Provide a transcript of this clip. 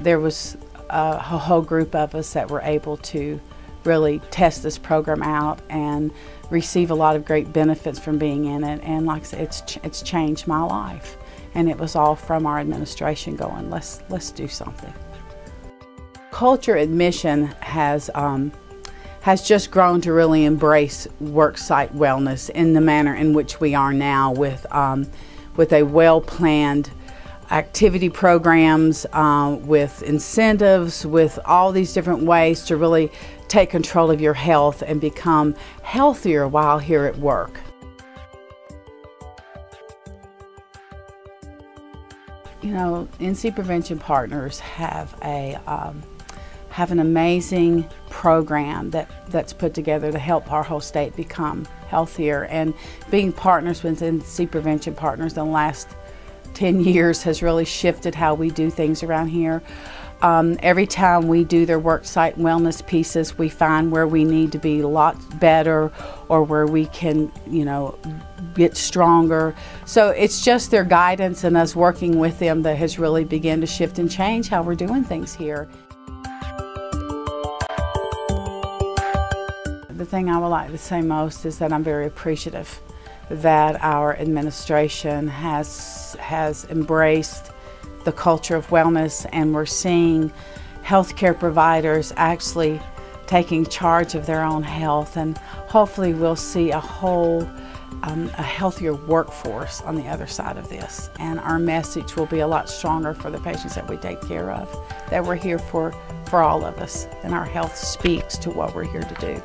there was a whole group of us that were able to really test this program out and receive a lot of great benefits from being in it. And like I said, it's, it's changed my life. And it was all from our administration going, let's, let's do something. Culture at Mission has, um, has just grown to really embrace worksite wellness in the manner in which we are now with, um, with a well-planned activity programs, uh, with incentives, with all these different ways to really take control of your health and become healthier while here at work. You know, NC Prevention Partners have a um, have an amazing program that, that's put together to help our whole state become healthier. And being partners with NC Prevention Partners in the last 10 years has really shifted how we do things around here. Um, every time we do their worksite wellness pieces, we find where we need to be a lot better or where we can, you know, get stronger. So it's just their guidance and us working with them that has really begun to shift and change how we're doing things here. The thing I would like to say most is that I'm very appreciative that our administration has, has embraced the culture of wellness and we're seeing healthcare providers actually taking charge of their own health. And hopefully we'll see a whole um, a healthier workforce on the other side of this. And our message will be a lot stronger for the patients that we take care of that we're here for for all of us. And our health speaks to what we're here to do